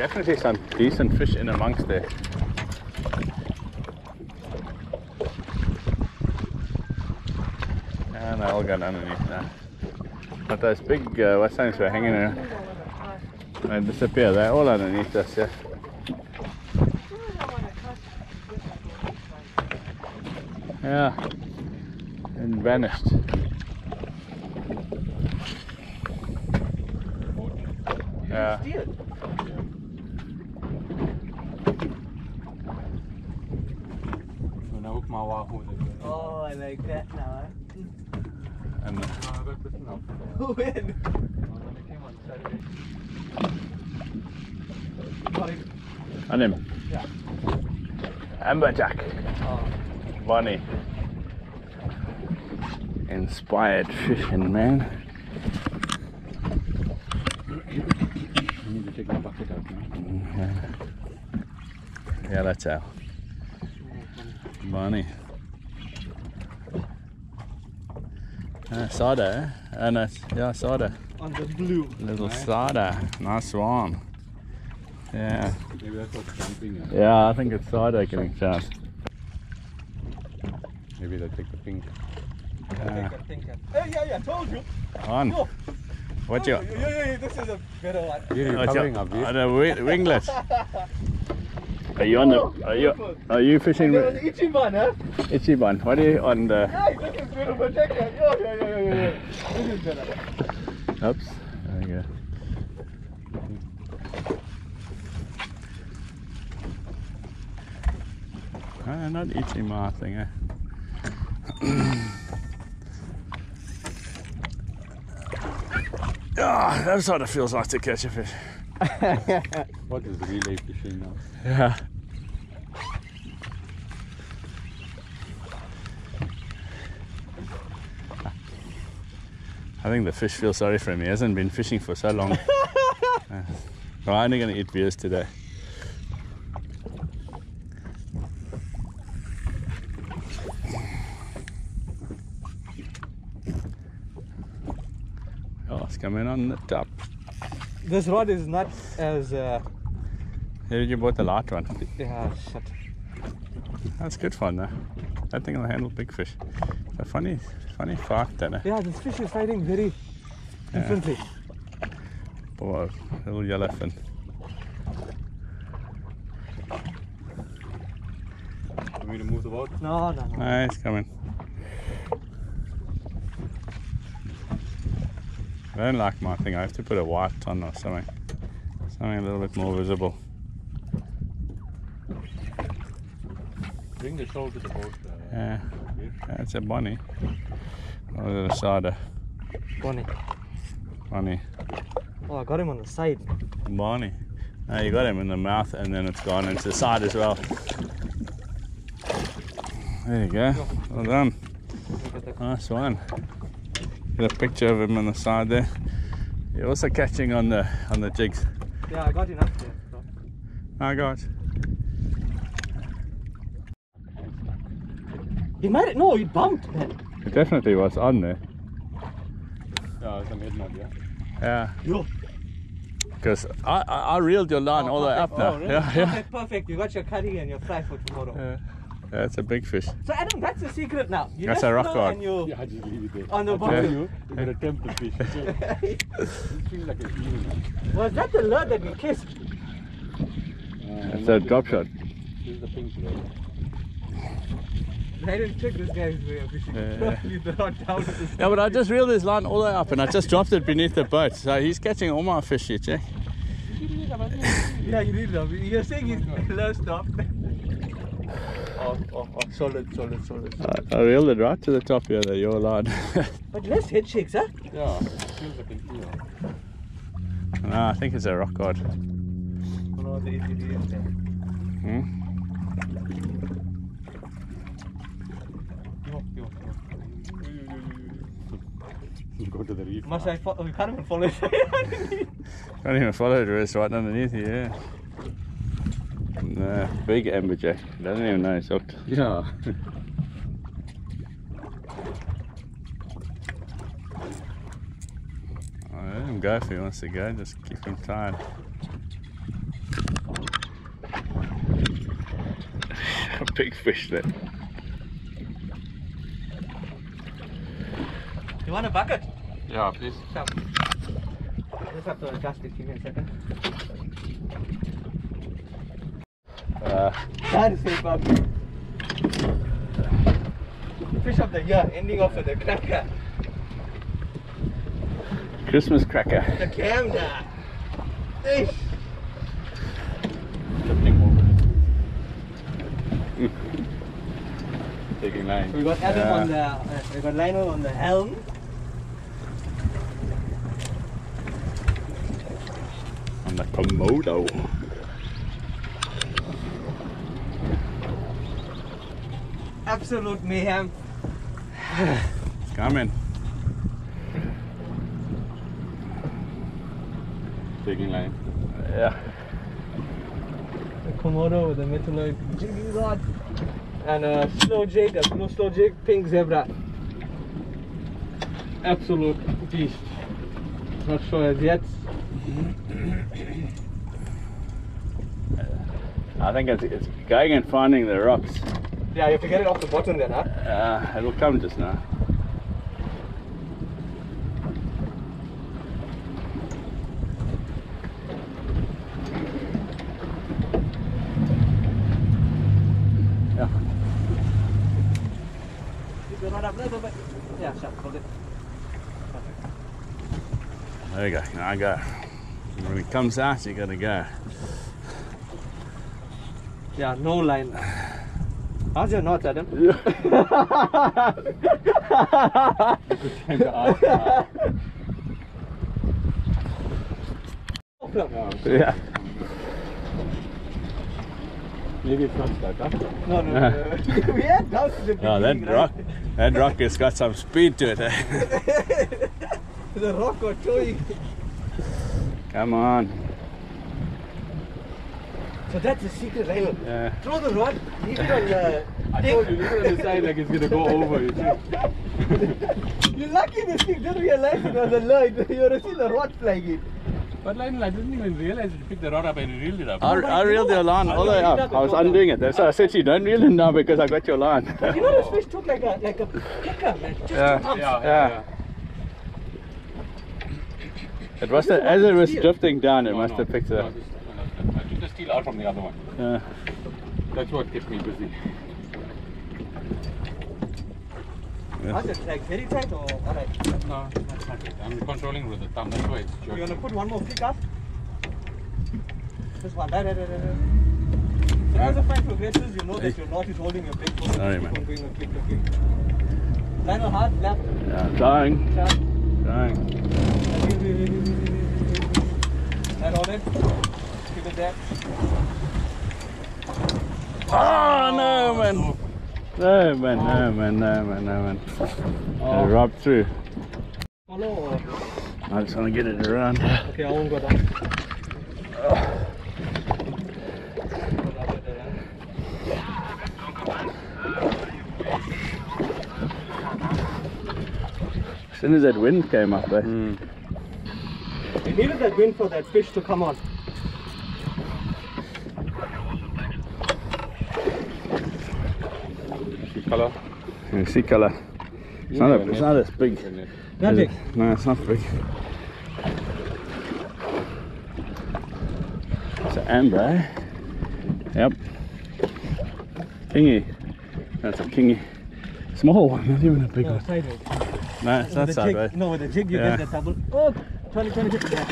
definitely some decent fish in amongst there. And they're all gone underneath now. But those big uh, what's names were hanging there. They disappear. They're all underneath us, yeah. Yeah. And vanished. Yeah. When I hook my wahoo. Oh, I like that now. And No, I got this now. Huh? when? When I came on Saturday. Got it. on him. Yeah. Amberjack. Oh. Bunny. Inspired fishing, man. I need to take my bucket out now. Yeah, that's how. Bunny. Uh, soda, eh? Uh, no, yeah, soda. On the blue. Little Nice. soda. Nice one. Yeah. Maybe that's what's jumping. uh, Yeah, I think it's cider getting chance. Maybe they take the pink. Yeah. Thinker, thinker. Hey, yeah, yeah, told you. On. Oh. What you? yeah, yeah, yeah, this is a better one. Here you're What covering you? up, On here. the wi- winglet. Are you on the? Are you? Are you fishing with one, huh? one? What are you on the? Hey, this is beautiful. Check it. Yeah, yeah, yeah, yeah, yeah. This is better. Oops. There you go. Ah, not itchy ma thing, eh? Ah, that sort of feels like to catch a fish. What is relay fishing now? Yeah. I think the fish feels sorry for him. He hasn't been fishing for so long. Uh, We're only going to eat beers today. Oh, it's coming on the top. This rod is not as, uh, Here you bought the light one. yeah, shit. That's good fun though. That thing will handle big fish. It's a funny, funny fact then. Eh? Yeah, this fish is fighting very Yeah. differently. Oh, little yellowfin. Want me to move the boat? No, no, no. No, he's coming. I don't like my thing. I have to put a white on or something. Something a little bit more visible. Bring the shoal to the boat. Uh, Yeah, that's a bunny. Or is it a cider? Bonnie. Bunny. Oh, I got him on the side. Bunny. No, you got him in the mouth and then it's gone into the side as well. There you go. Well done. Look at that. Nice one. Get a picture of him on the side there. You're also catching on the on the jigs. Yeah, I got enough there. So. I got. He made it. No, he bumped, man. It definitely was on there. Yeah, it's a midnight, yeah. Yeah. Yo. Because I, I I reeled your line Oh, all the way up perfect. now. Oh, really? Yeah, yeah. Perfect, perfect. You got your curry and your fry for tomorrow. yeah. That's a big fish. So Adam, that's the secret now. You That's a rock now cod. And you, Yeah, just leave it there. On the I told bottom. you, you gotta tempt the fish. it feels like a eel. was that the lure that we kissed? Uh, It's a drop shot. the- This is the pink one. I didn't check this guy's way of fishing. Yeah. Leave the rod down. to the Yeah, but I just reeled his line all the way up and I just dropped it beneath the boat. So he's catching all my fish here, check. Yeah, you did love it. You're saying his lure stopped. Oh, oh, oh, solid, solid, solid. I, I reeled it right to the top here, there, your line. But less head shakes, huh? Yeah, it feels like an eel. no, I think it's a rock cod. No, the it is there. Hmm? Go to the reef. Must I follow? We can't even follow it. Can't even follow it, it's right underneath here. No, big amberjack. Doesn't even know it's hooked. Yeah. Let him go if he wants to go. Just keep him tied. A big fish there. You want a bucket? Yeah, please. Sure. I just have to adjust it. Give me a second. Uh, That is a bucket. Fish of the year, ending off with a cracker. Christmas cracker. The camera. Fish. Taking line. We got Adam Yeah. on the, uh, we got Lionel on the helm. On the Komodo. Absolute mayhem. It's coming. Taking line. Yeah. The Komodo with the Metaloid jigging rod. And a slow jig, a blue slow jig, pink zebra. Absolute beast. Not sure as yet. I think it's, it's going and finding the rocks. Yeah, you have to get it off the bottom then, huh? Uh, it'll come just now. Yeah. Keep the up a little bit. Yeah, sure, hold it. There you go. Now I go. When it comes out, you gotta go. Yeah, no line. How's your knots, Adam? Time to ask. uh, Yeah. Maybe it's not stuck, huh? No, no, no. no. we had doubts in the Oh, that beginning, rock, that rock has got some speed to it. eh? the rock got towing. Come on. So that's the secret, Lionel. Yeah. Throw the rod, leave it on the I thing. told you, leave it on the side like it's gonna go over. You see? You're lucky this thing didn't realize it was a line. You would have seen the rod flying. But Lionel, I didn't even realize you picked the rod up and reeled it up. I, oh I reeled your line all the way up. I was undoing it. That's why I said to you, don't reel it now because I got your line. But you know this fish took like a like a kicker, man. Just Yeah. two. Yeah, Yeah. yeah. It must have, as it was drifting down, it No, must no, have picked it no, up. Just- no, no, I took the steel out from the other one. Yeah. That's what kept me busy. How's it like very tight or alright? No, that's not it. I'm controlling with the thumb. That's why it's You jerking. wanna put one more flick up? This one, right, right, right, right. right. So as the fight progresses, you know that your knot is holding your big foot. Sorry, Keep man. on going and flick, flick. Lionel hard, left, Yeah, trying, sharp. trying. Right on it. It there. Oh, no, man. No, man, no, man, no, man, no, man. Oh. Robbed through. Or? I just want to get it around. Okay, I won't go down. As soon as that wind came up, eh? Hmm. We needed that wind for that fish to come on. See color? You see colour. It's not, a, it's not as big. Not big. it? No, it's not big. It's an amber, eh? Yep. Kingy. That's a kingy. Small one, not even a big No, one. sideways. No, it's With not the sideways. jig, no, with the jig you Yeah. get the double. Oh, 20, 20, 20. Yeah.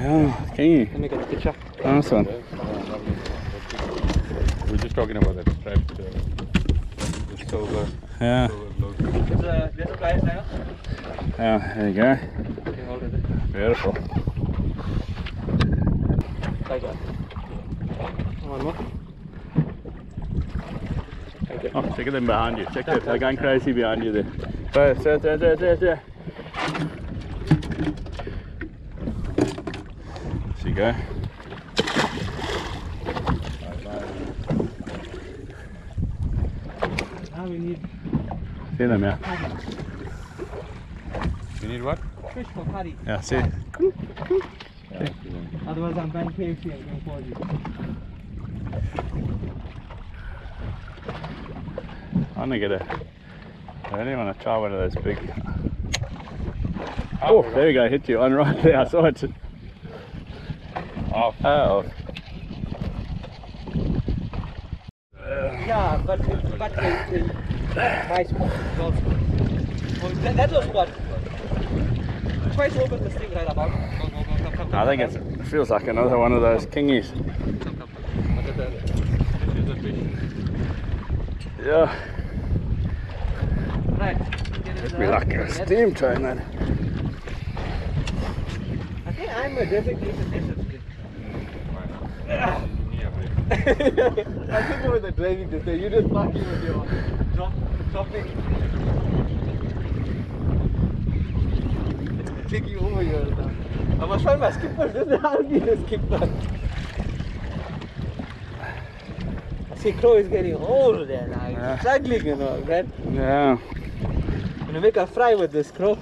Yeah, kingy. Let me get a picture. Nice one. We're just talking about that striped, uh, the silver, Yeah, silver logo. There's a, there's a pliers now. yeah, there you go. Okay, hold it. Beautiful. Like that. One more. Thank. Oh, check them behind you. Check that. They're going crazy behind you there. There, there, there, there, there, there. There you go. Now we need See them, yeah. You need what? fish for curry. Yeah, see? Otherwise, I'm buying KFC and going for you. I want to get a. I really want to try one of those big. Oh, there you go. Hit you on right there. I saw it. Off. Oh, uh, oh Yeah, but uh, my spot is also. Oh, that, that was what. Try to open this thing right about. Go, go, go, come, come, I think it's, it feels like another one of those kingies. Come, come. Yeah, Right. it'd be like a steam train then. I think I'm a designated desert Yeah, but- I think over the driving distance, you just lucky with your drop, dropping. Taking over your stuff. I must find my skipper, just I'll be the skipper. See, crow is getting old and I'm Yeah. struggling and all that. Yeah. I'm gonna make a fry with this crow.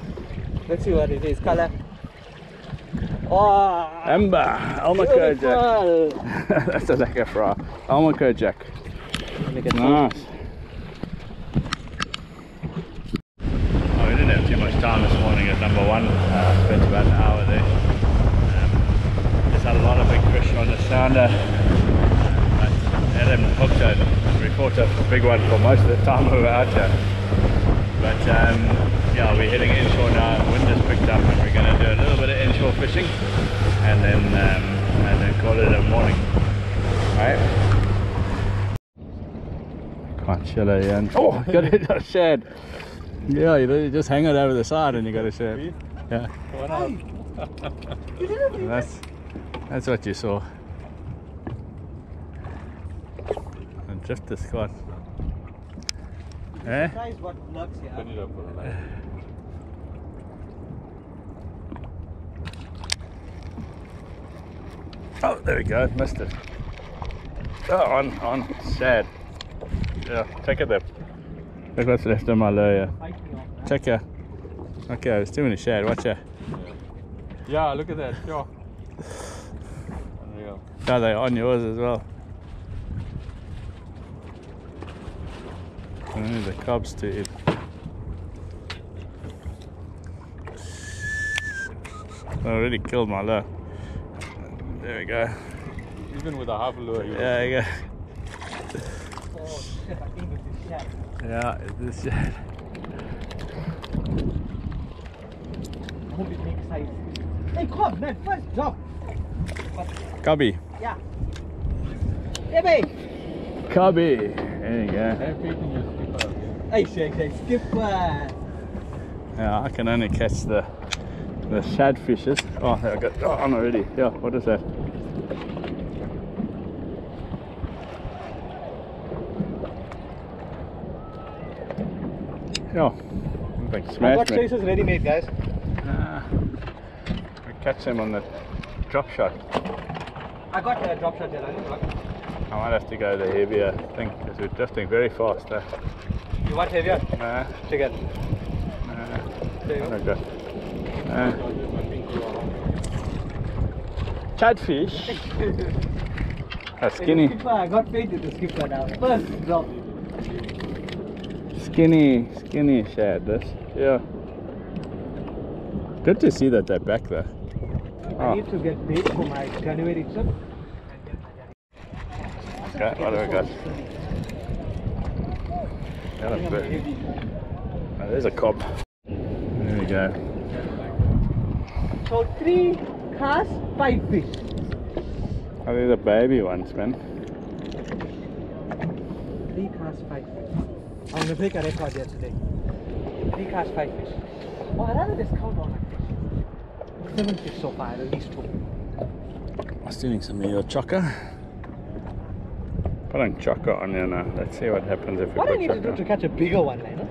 Let's see what it is. Color. Oh, Ember, Almaco Jack. beautiful. That's a lekker fra. Almaco Jack. Look at that. Nice. Oh, we didn't have too much time this morning at number one. Uh, spent about an hour there. Um, just had a lot of big fish on the sounder. Uh, but Adam hooked it. We caught a big one for most of the time we were out here. But um, yeah, we're heading inshore now. Wind has picked up, and we're going to do a little bit of inshore fishing, and then um, and then call it a morning. Right. Can't chill it in. Oh, got it a shed. Yeah, you you just hang it over the side, and you got a shed. Yeah, that's that's what you saw. And drift the squad. Eh? Fry is what lurks here. Turn it up for a light. Oh, there we go. Missed it. Oh, on, on. Sad. Yeah, take it there. Look what's left on my lure. Off. Check her. Okay, there's too many shad. Watch her. Yeah, look at that. Yeah. Unreal. Oh, they're on yours as well. Only the cubs to eat. I already killed my lure. There we go. Even with a half a lure, you There you go. Oh shit, I think this is sharp. Yeah, this shad. I hope it makes size. Hey, come man, first drop. Cubby. Yeah. Hey, babe. Cubby. There you go. have faith in your skipper. Hey, shake, shake, skipper. Yeah, I can only catch the the shad fishes. Oh, I got oh, on already. Yeah, what is that? Yeah, like smash got me. traces ready made, guys. We catch them on the drop shot. I got a drop shot there. I didn't I might have to go the heavier thing because we're drifting very fast. Eh? You want heavier? Nah, Check it. nah, There you go. Uh, don't go. Chatfish. A skinny, skipper, I got faith in the skipper now. First drop. skinny, skinny shad. This, yeah. Good to see that they're back there. I Oh. need to get paid for my January trip. Okay, what do we got? Got a bit. Oh, there's a cob. There we go. So three casts, five fish. Oh, these are baby ones, man. Three casts, five fish. I'm gonna break a record here today. Three casts, five fish. Oh, I rather just count on my fish. Seven fish so far, at least two. I'm stealing some of your choka. Put on choka on here now. Let's see what happens if we What do I put need to do choka. to catch a bigger one, Lena?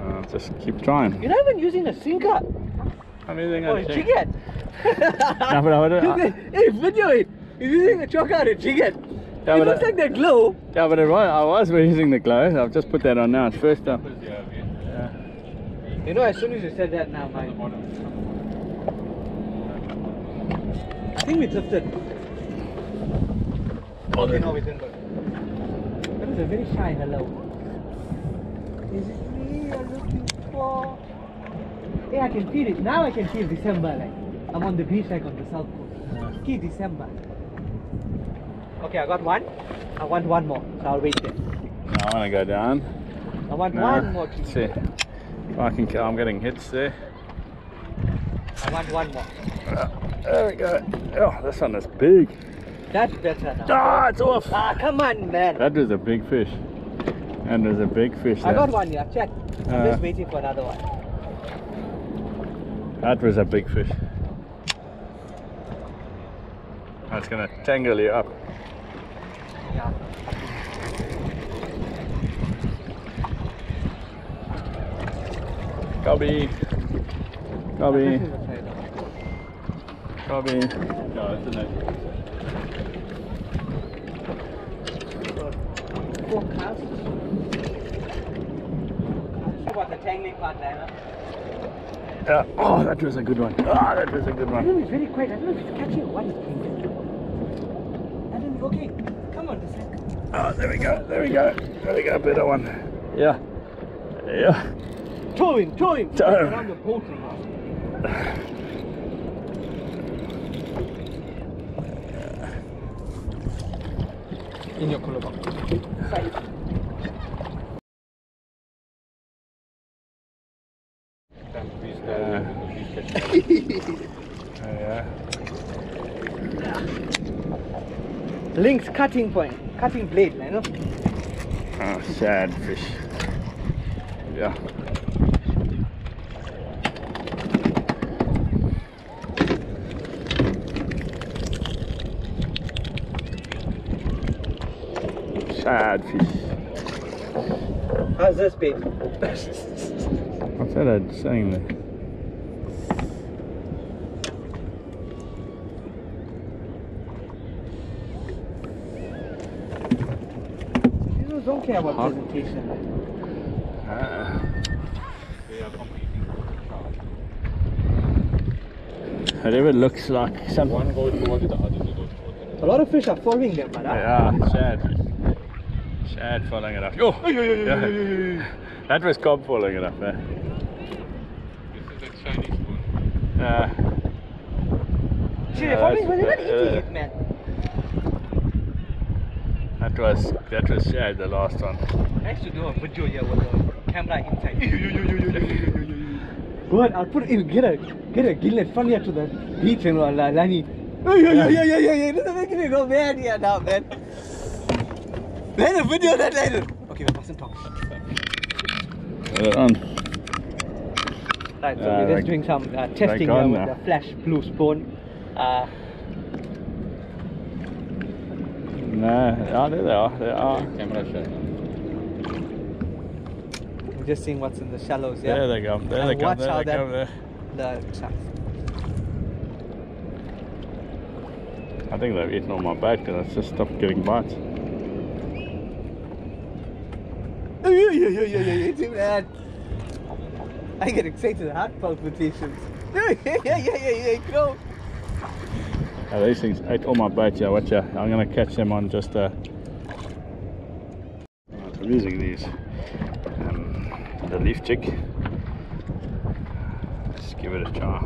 Uh, just keep trying. You're not even using a sinker. Amazing. Oh, chicken. nah, but I uh, hey, video it. He's using a chocolate chicken. Yeah, it looks I, like the glow. Yeah, but it was, I was using the glow. I've just put that on now. It's first time. Yeah. You know, as soon as you said that now, my... I think we drifted. Okay, no, we didn't. That is a very shy hello. Is it me you're looking for? Yeah, I can feel it. Now I can feel December. Like I'm on the beach, like on the south coast. Ski December. Okay, I got one. I want one more, so I'll wait there. I want to go down. I want No, one more. let's see. I can, I'm getting hits there. I want one more. Uh, There we go. Oh, this one is big. That's better now. Ah, it's off. Ah, come on, man. That was a big fish. And there's a big fish I there. got one, yeah. Check. I'm Uh, just waiting for another one. That was a big fish. That's gonna tangle you up. Yeah. Cubby. Cubby. This is a trailer. Cubby. No, it's a nice Four cows. About the tangling part, Lila. Yeah. Oh, that was a good one. Ah, that was a good one. don't know, it's very quiet. I don't know if it's catching or what it's doing. I don't know. Okay, come on, this Oh, there we go. There we go. There we go. Better one. Yeah. Yeah. Tow him, tow him. Tow him. Around the boat. In your cooler box. Yeah. Link's cutting point, cutting blade, you know. Oh, sad fish. Yeah. Sad fish. How's this? What's that I'm saying there? You don't care about Huh? presentation. Ah. Whatever looks like some. One goes towards the other, they go towards A lot of fish are following them, but uh, Yeah, Shad. Shad following it up. Oh, yeah. that was Cobb following it up. Eh? This is a Chinese one. Uh, see, they're Yeah, following, but they're not that's- eating uh, it, man. That was that was Shad, the last one. I used to do a video here with the camera inside. Good, I'll put it in, get a get a gillet front here to the beach and uh, Lani. Oh, yeah, yeah, yeah, yeah, yeah, yeah. This is making me go mad here now, man. Man, a video that later. Okay, we mustn't talk. Put on. Right, so Uh, we're just like- doing some uh, testing like here on with now. the flash blue spoon. Uh, No, oh, there they are. They are. Camera shot. we're just seeing what's in the shallows, yeah? There they go. There And they go. watch There how they go. There. The sharks. I think they've eaten all my bait because I just stopped giving bites. Oh, yeah, yeah, yeah, yeah, yeah, yeah, too bad. I get excited, heart palpitations. yeah, yeah, yeah, yeah, yeah, go. Oh, these things ate all my bait. Yeah, watch out. I'm gonna catch them on just uh. Right, I'm using these. Um, the leaf jig. Let's give it a try.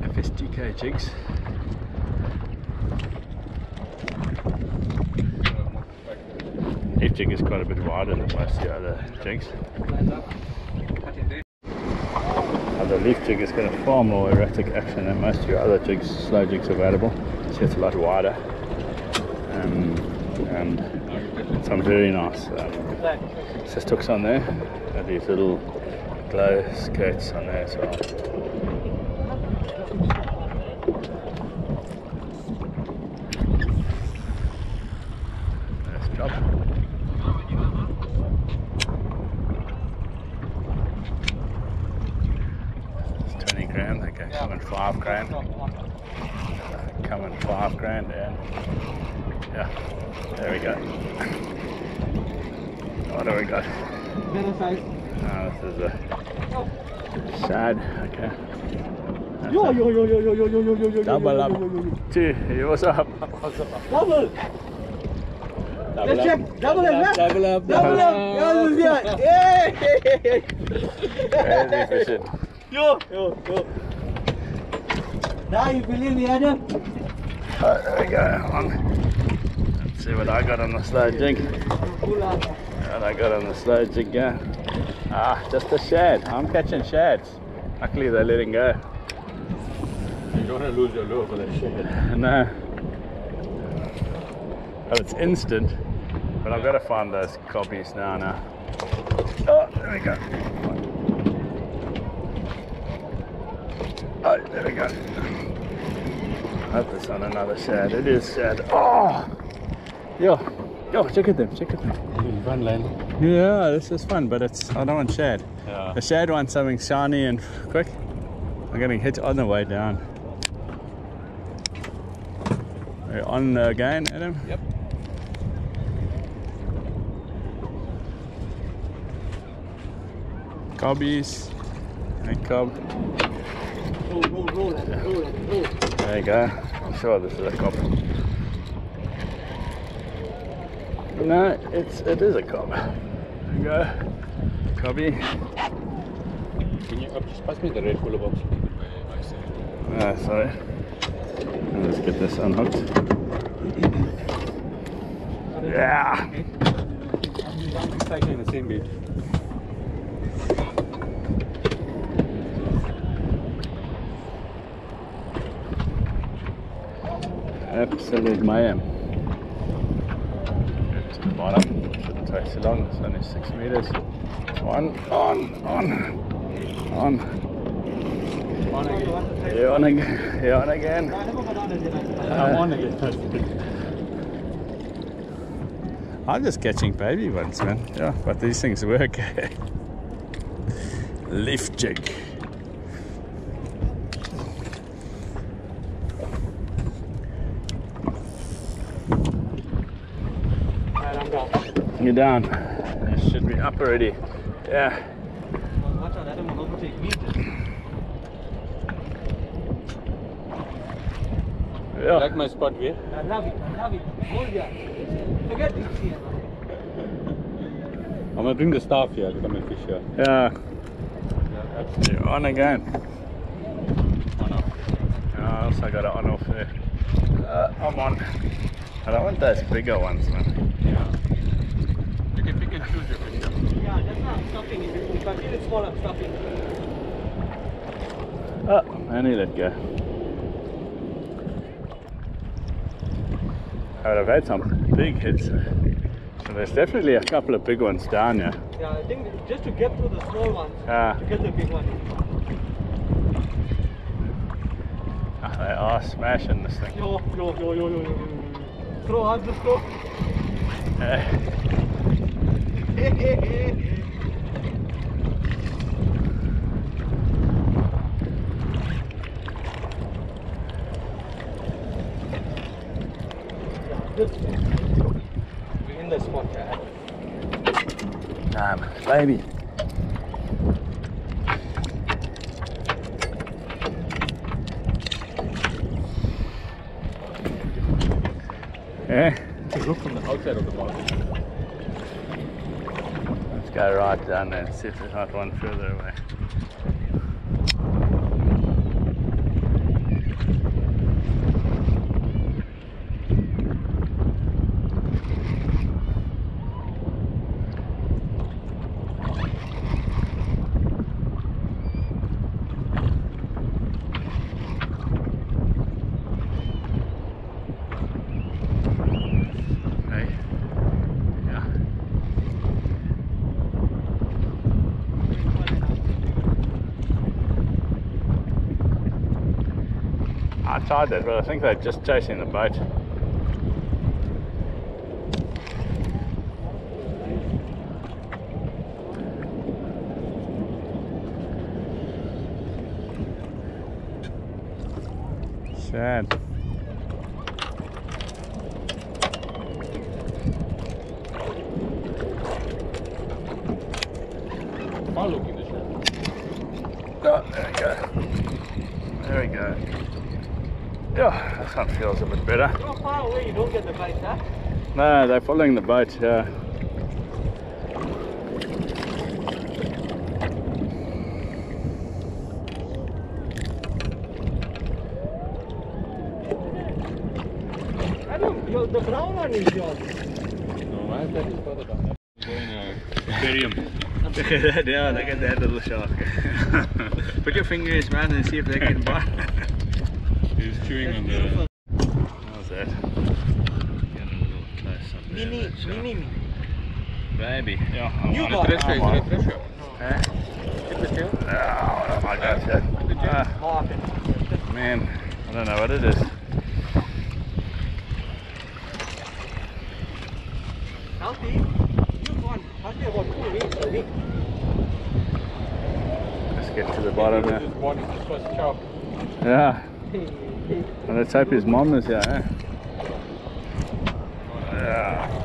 FSTK jigs. Leaf jig is quite a bit wider than most of the other jigs. The leaf jig is got a far more erratic action than most of your other jigs, slow jigs available. So it's a lot wider. Um, and some very nice um, cyst hooks on there. And these little glow skirts on there as well. Nice job. It's 20 grand, okay, coming five grand. Coming five grand and yeah, there we go. What do we got? Better size. Oh, this is a sad, okay. Yo, yo, yo, yo, yo, yo, yo, yo, Double up. yo. Gee, hey, what's up? Double. Double Let's up. check. Double up? Double up. Double up. Is it. Hey. Crazy fishing. Yo, yo, yo. Now you believe me, Adam? Alright, there we go. On. Let's see what I got on the slow jig. Up. What I got on the slow jig, yeah. Ah, just a shad. I'm catching shads. Luckily they're letting go. You don't want to lose your lure for that shit. No. Oh, but it's instant. But I've got to find those copies now now. Oh, there we go. Oh, there we go. Hope it's on another shad. It is shad. Oh! Yo, yo, check at them, check at them. One line. Yeah, this is fun, but it's I don't want shad. Yeah. The shad wants something shiny and quick. I'm getting hit on the way down. Are on again, Adam? Yep. Cobbies. Hey, cob. Roll, roll, roll, Roll, Roll. There you go. I'm sure this is a cob. No, it's it is a cob. There you go. Cobby. Can you uh, just pass me the red cooler box? Ah, sorry. Let's get this unhooked. Yeah. Cycling the same bait. Absolute mayhem. Get to the bottom. Shouldn't take too long. It's only six meters. On, on, on, on. On again. You on again? You on again? I never got on it, I'm on again. I'm just catching baby ones, man. Yeah, but these things work. Leaf jig. You're down. You should be up already. Yeah. Watch out, Adam will overtake me. Yeah. like my spot here? I love it, I love it. Hold ya. Forget this here. I'm gonna bring the staff here to come and fish here. Yeah. Yeah, You're on again. on off. Yeah, I also got it on off there. Uh, I'm on. I don't want those bigger ones, man. Yeah. You can pick and choose your fish here. Yeah, that's why I'm stopping it. If I feel it small, I'm stopping. Oh, I need let go. I would have had some big hits. So there's definitely a couple of big ones down here. Yeah, I think just to get through the small ones, Ah, to get the big one. ah, they are smashing this thing. Yo, yo, yo, yo, yo, yo, yo. Throw, how's the throw? Eh, Good. We're in the spot, yeah. baby. Yeah, look from the outside of the let's go right down there and see if there's not one further away. Hey. Yeah. That, but I think they're just chasing the boat. Sad. Far looking the shot. Oh, there we go. There That feels a bit better. You're far away, you don't get the bite, huh? No, they're following the boat, yeah. I don't, your, the brown one is yours. No, my dad is further down. Going aquarium. Look at that, yeah, look at that little shark. Put your fingers mouth and see if they can bite. He's chewing on the. How's that? Get a little close up there. Mini, mini, mini. Baby. Yeah, I'm You on got it. it. I'm Is on it pressure? Huh? Hit the tail? Oh, my God, yeah. Ah, More often. man, I don't know what it is. Healthy. You've gone, healthy about two weeks already. Let's get to the bottom now. morning, this was sharp. Yeah, and let's hope his mom is here, eh? Yeah.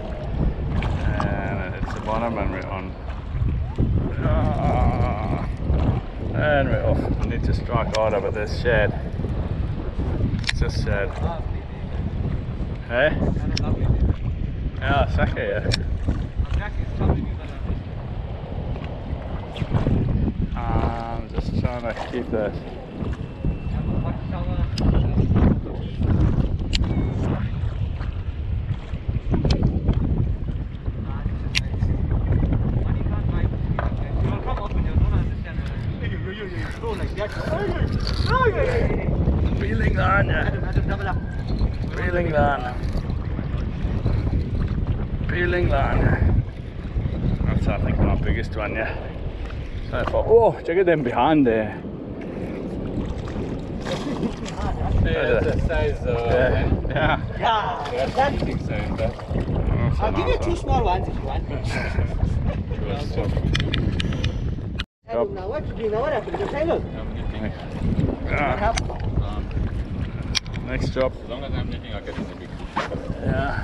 And the we're on. Ah. And we're off. We need to strike harder, but this shed. It's just sad. Hey? Yeah, Saka, yeah. I'm just trying to keep that. Feeling on ya. Feeling on. Feeling on. That's I think my biggest one, yeah. So far. Oh, check at them behind there. Yeah, that's a size. Uh, Yeah. yeah. Yeah, That's that, eating size. That That's a I'll give you two small ones if you want. soft. Hello, now what's doing now? What happened? I'm knitting. What Yeah. happened? Um, Next job. as long as I'm knitting, I'll get in the big Yeah.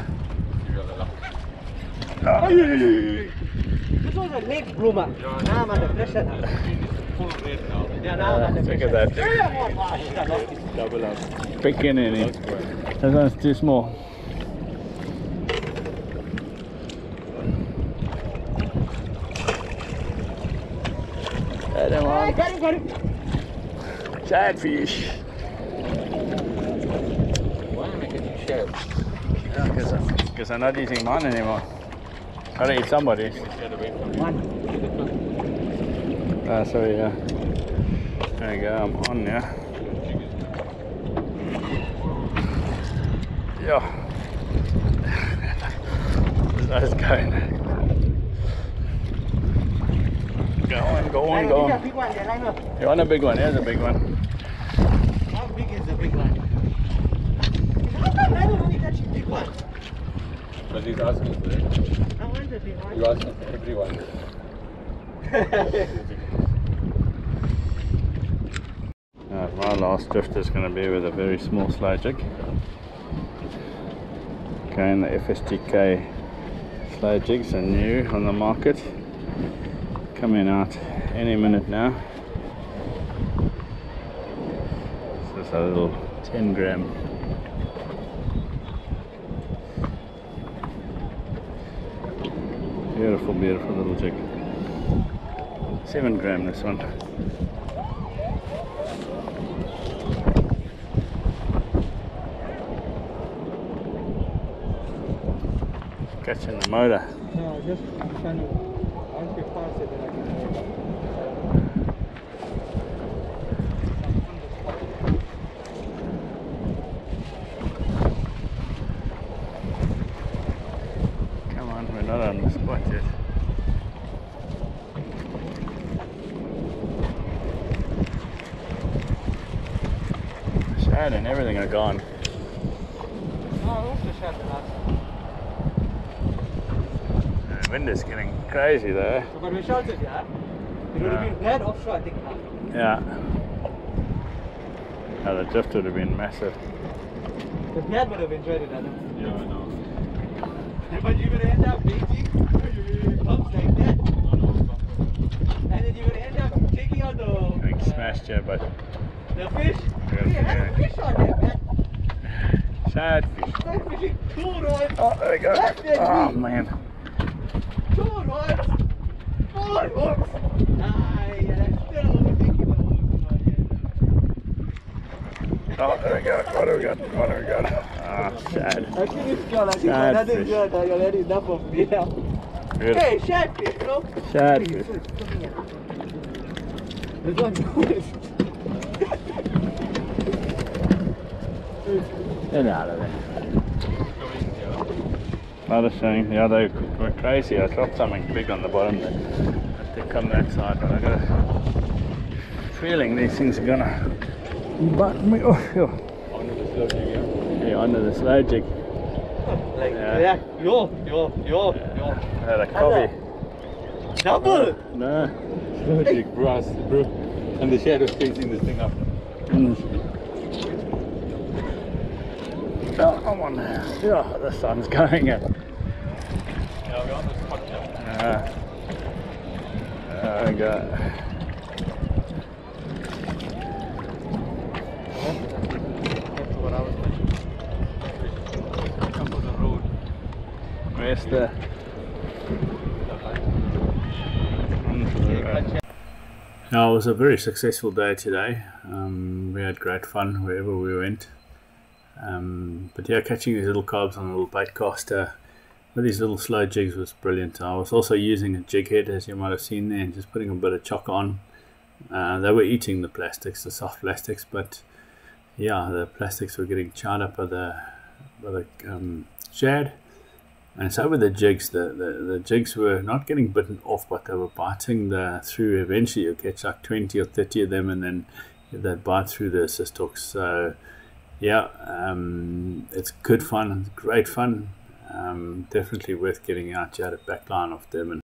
cereal a lot. This was a late bloomer. Now I'm under pressure now. Now. Yeah, now I'm under Look at that. Yeah, more fast. I lost it. Double up. Picking in it. That's. This one's too small. Hey, got him, got him. Catfish. Why am I getting shared? Yeah, because I'm not eating mine anymore. I Gotta eat somebody's. Shared away from One. Ah, sorry, yeah. There you go, I'm on, yeah. Yeah. That's going. Go on, go on, Hey, go on. big ones, yeah, I know. You want a big one? Here's a big one. How big is the big one? How come I don't only catch big ones? But he's asking for it. I want the big one. You asking for everyone. Uh, my last drift is going to be with a very small slide jig. Again, the FSTK slide jigs are new on the market. Coming out any minute now. This a little 10 gram. Beautiful, beautiful little jig. 7 gram this one. Catching the motor. No, just I'm trying to. I want to be faster than I can. Come on, we're not on the spot. Shad and everything are gone. No, I want to shut the last one. The wind is getting crazy there. So, but we shouted, yeah? It would have been dead offshore, I think. Yeah. Yeah, the drift would have been massive. The dad would have enjoyed it, I think. Yeah, I know but you're gonna end up but. The a fish on there, man. Fish. Sad fishing two rods. Oh, there we go. Oh, man. Two rods, four hooks. There we go. What do we got? What do we got? Ah, sad. I think it's good. I think Sad that is fish. good. I already enough of me now. Good. Hey, bro. Sad fish. please, come here. There's one. Get out of there. Another thing, yeah, they went crazy. I dropped something big on the bottom. Have to come that side, but I got a feeling these things are gonna button me off. Oh, Under the slow jig, yeah. yeah, under the slow jig. Like, Yeah. yeah. Yo, yo, yo, yo. I had a copy. Double. No. Slow jig, brass, bro. And the shadow's facing this thing up. Mm. Oh, come on now. Yeah, the sun's going up. Yeah, we're on the spot now. Uh, there we go. That's what I was thinking. Come on the road. Where's the... Now, it was a very successful day today. Um, we had great fun wherever we went. Um, but yeah, catching these little kobs on a little bait caster with these little slow jigs was brilliant. I was also using a jig head, as you might have seen there, and just putting a bit of choka on. Uh, they were eating the plastics, the soft plastics, but yeah, the plastics were getting charred up by the by the um, shad. And so with the jigs, the, the, the jigs were not getting bitten off, but they were biting the through. Eventually, you catch like 20 or 30 of them, and then they bite through the hooks. So, yeah, um, it's good fun, great fun. Um, definitely worth getting out. You had a backline of them, and